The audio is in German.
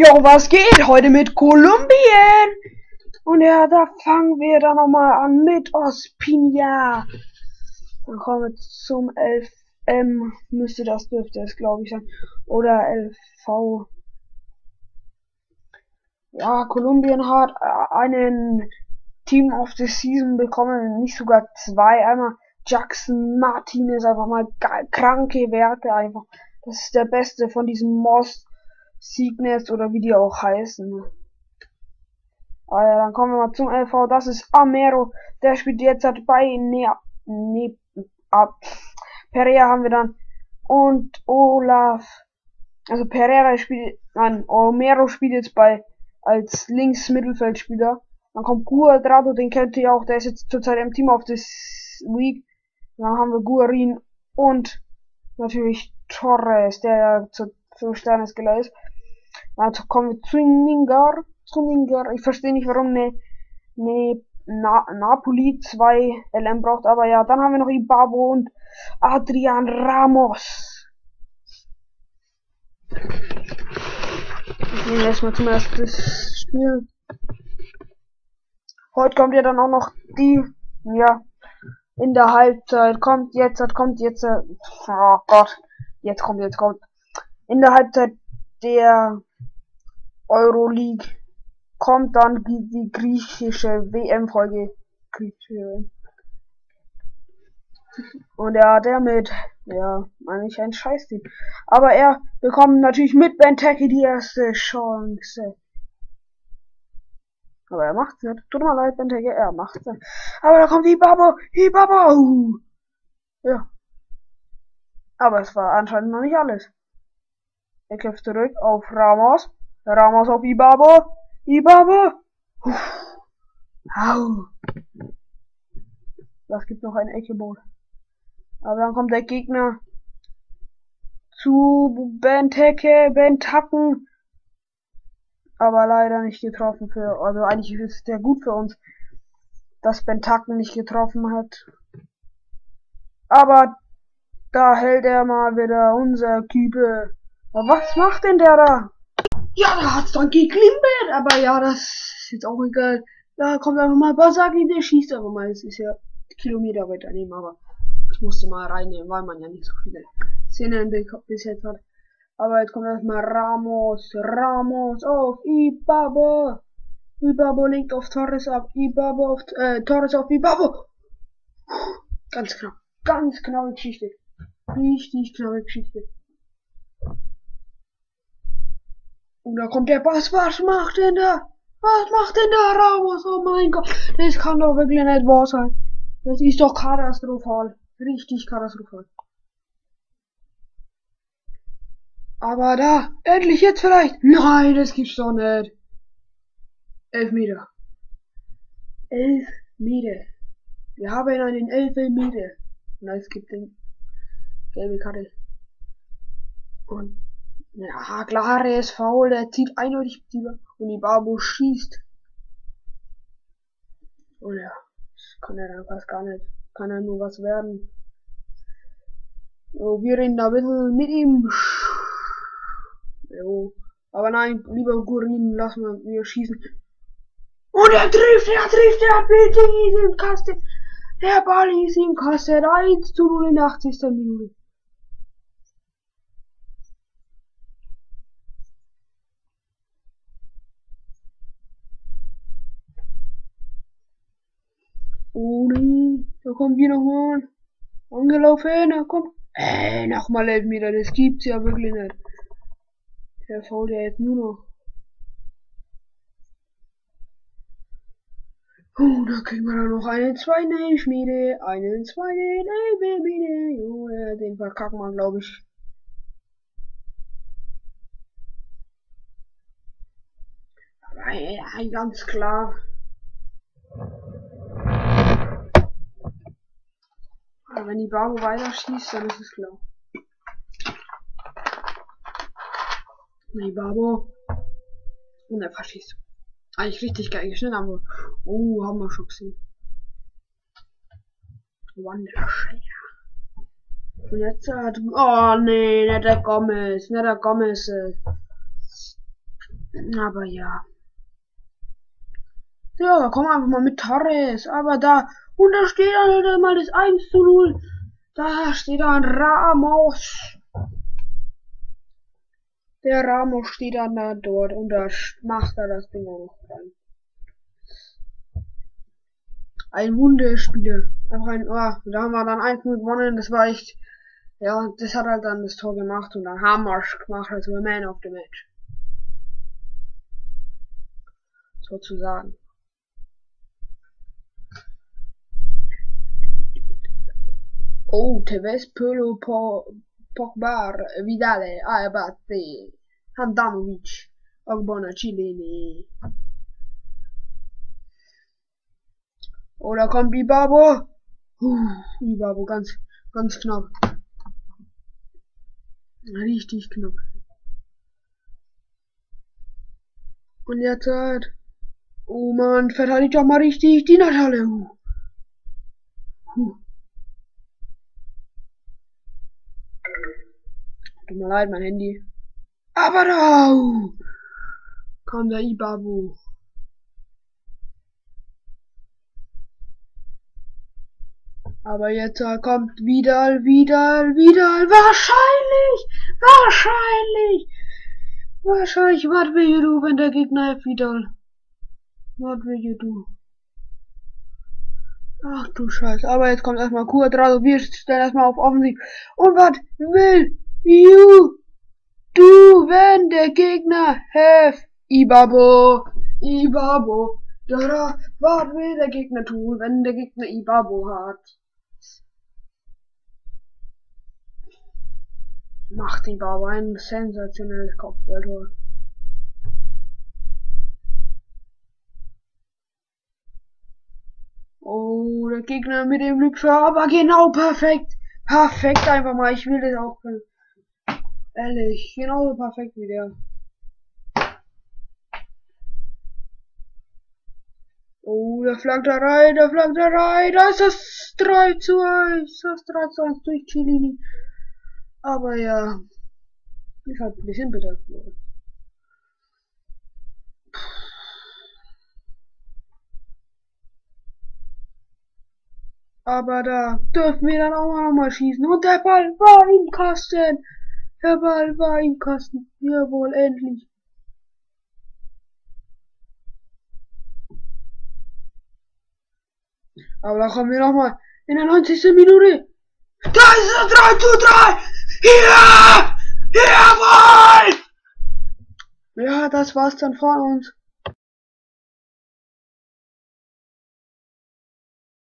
Jo, was geht heute mit Kolumbien? Und ja, da fangen wir dann nochmal an mit Ospina. Dann kommen wir zum 11M. Müsste das, dürfte es, glaube ich, sein. Oder 11V. Ja, Kolumbien hat äh, einen Team of the Season bekommen. Nicht sogar zwei. Einmal Jackson Martinez. Einfach mal kranke Werte. Einfach. Das ist der beste von diesem Most Siegnes oder wie die auch heißen. Ah ja, dann kommen wir mal zum LV. Das ist Amero. Der spielt jetzt halt bei ne, ne, ab. Pereira haben wir dann. Und Olaf. Also Pereira spielt, nein, Omero spielt jetzt bei, als Links-Mittelfeldspieler. Dann kommt Guadrado, den kennt ihr auch, der ist jetzt zurzeit im Team of this Week. Dann haben wir Guarin und natürlich Torres, der ja zu 5 Sterne Skiller Also kommen wir zu Ningar. Zu Ningar. Ich verstehe nicht, warum ne, ne Na, Napoli 2 LM braucht, aber ja, dann haben wir noch Ibabo und Adrian Ramos. Ich nehme erstmal zum ersten Spiel. Heute kommt ja dann auch noch die, ja, in der Halbzeit. Kommt jetzt, kommt jetzt, oh Gott, jetzt kommt, jetzt kommt. In der Halbzeit der Euroleague kommt dann die, griechische WM-Folge. Und er hat er mit, ja, meine ich ein Scheißteam. Aber er bekommt natürlich mit Benteke die erste Chance. Aber er macht's nicht. Tut mir leid, Benteke, er macht's nicht. Aber da kommt die Babo, die Babo. Ja. Aber es war anscheinend noch nicht alles. Er kämpft zurück auf Ramos. Ramos auf Ibabo. Ibabo. Au. Das gibt noch ein Eckeboot. Aber dann kommt der Gegner zu Benteke, Bentaken. Aber leider nicht getroffen für, also eigentlich ist es sehr gut für uns, dass Bentaken nicht getroffen hat. Aber da hält er mal wieder unser Kübel. Was macht denn der da? Ja, da hat's dann geklimpert, aber ja, das ist jetzt auch egal. Da kommt einfach mal Basaki, der schießt aber mal. Es ist ja Kilometer weiter nehmen, aber ich musste mal reinnehmen, weil man ja nicht so viele Szenen bis jetzt hat. Aber jetzt kommt erstmal Ramos, Ramos auf Ibabo. Ibabo legt auf Torres ab, Ibabo auf, äh, Torres auf Ibabo. Ganz knapp, ganz knappe Geschichte. Richtig knappe Geschichte. Und da kommt der Bass. Was macht denn da? Was macht denn da Ramos? Oh mein Gott. Das kann doch wirklich nicht wahr sein. Das ist doch katastrophal. Richtig katastrophal. Aber da, endlich jetzt vielleicht. Nein, das gibt's doch nicht. Elf Meter. Elf Meter. Wir haben einen elf Meter. Und es gibt den gelbe Karte. Und ja, klar, er ist faul, er zieht eindeutig Tiefer und die Babo schießt. Und ja, kann er dann fast gar nicht. Kann er nur was werden. So, wir reden da ein bisschen mit ihm. Jo. Aber nein, lieber Gurin, lass mal wir schießen. Und er trifft, er trifft, er bitte ist im Kasten. Der Ball ist im Kasten. 1 zu 0 in der 80. Minute. Uli, da kommen wir nochmal. Angelaufen, da kommt. Äh, nochmal Elfmeter, das gibt's ja wirklich nicht. Der fault ja jetzt nur noch. Oh, da kriegen wir dann noch einen zweiten Elfmeter, einen zweiten Elfmeter. Junge, den verkacken wir, glaube ich. Aber ja, ganz klar. Aber wenn die Babo weiter schießt, dann ist es klar. Die Babo. Und er verschießt. Eigentlich richtig geil geschnitten, aber. Oh, haben wir schon gesehen. Wondershare. Und jetzt hat. Oh nee, der Gomez. Der Gomez. Aber ja. Ja, komm einfach mal mit Torres. Aber da, und da steht dann mal das 1 zu 0. Da steht dann Ramos. Der Ramos steht dann da dort und da macht er das Ding auch noch rein. Ein Wunderspieler. Einfach ein, oh, da haben wir dann 1 gewonnen. Das war echt, ja, das hat halt dann das Tor gemacht und dann wir gemacht, also Man of the Match. Sozusagen. Oh, Tevez, Polo, Pogba, Vidale, Abate, Handanovic, Ogbona, Chilini. Da kommt Ibabo. Uh, Ibabo, ganz, ganz knapp. Richtig knapp. Und jetzt halt. Oh man, verteidigt doch mal richtig die Natalie. Uh. Uh. Tut mir leid, mein Handy. Aber da! Komm, der Ibabu. Aber jetzt kommt wieder, wieder, wieder. Wahrscheinlich! Wahrscheinlich! Wahrscheinlich, was will du, wenn der Gegner wieder? Was will du? Ach du Scheiße. Aber jetzt kommt erstmal Quadrado. Wir stellen erstmal auf Offensiv. Und was will You do wenn der Gegner have Ibabo, Ibabo. Da, was will der Gegner tun, wenn der Gegner Ibabo hat? Macht Ibabo ein sensationelles Kopfballtor. Oh, der Gegner mit dem Lüpfer, aber genau perfekt. Perfekt einfach mal. Ich will das auch können. Ehrlich, genauso perfekt wie der. Oh, der flankt da rein, der flankt da rein. Da ist das 3 zu 1. Das 3 zu 1 durch Chilini. Aber ja, ist halt ein bisschen bitter geworden. Aber da dürfen wir dann auch mal schießen. Und der Ball war im Kasten. Der Ball war im Kasten. Jawohl, endlich. Aber da kommen wir nochmal in der 90. Minute. Da ist es 3 zu 3. Ja! Jawohl! Ja, das war's dann von uns.